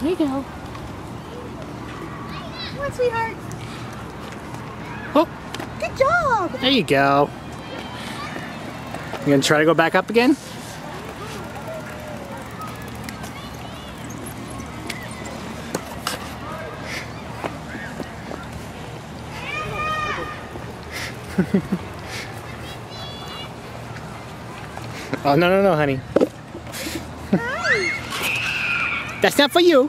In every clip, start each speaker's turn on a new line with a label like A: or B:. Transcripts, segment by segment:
A: there you go.
B: Come on, sweetheart.
A: Oh,
B: Good job.
A: there you go. You gonna try to go back up again? oh, no, no, no, honey. That's not for you.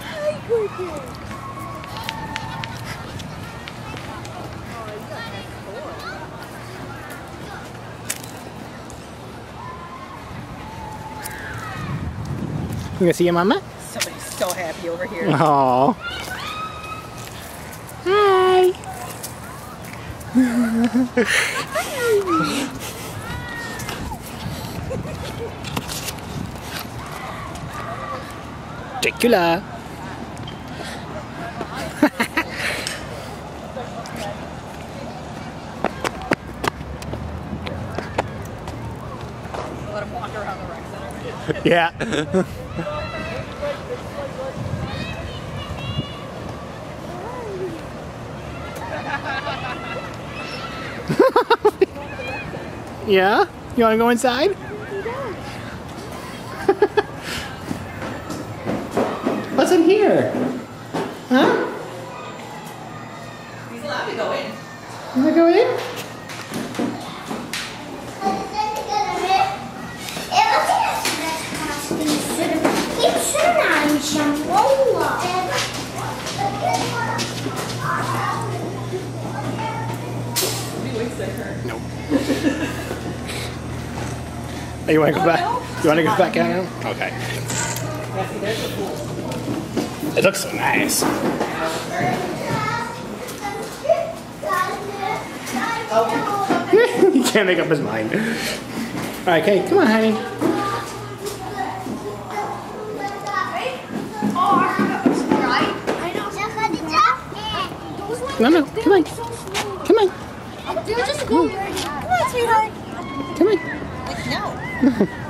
B: Hi.
A: You gonna see your mama?
B: Somebody's so happy over here.
A: Oh. Hi. Dracula.
B: Let him walk around the rec center.
A: Yeah. yeah? You wanna go inside? What's in here? Huh?
B: He's allowed to go in.
A: You wanna go in?
B: He winks at her.
A: Nope. Oh, you wanna go oh, back? You wanna go back out? Okay. It looks so nice. he can't make up his mind. Alright, Kate, come on, honey. No, no, come on. Come on.
C: They're just going.
B: Come on, sweetheart.
A: Come on.
B: No.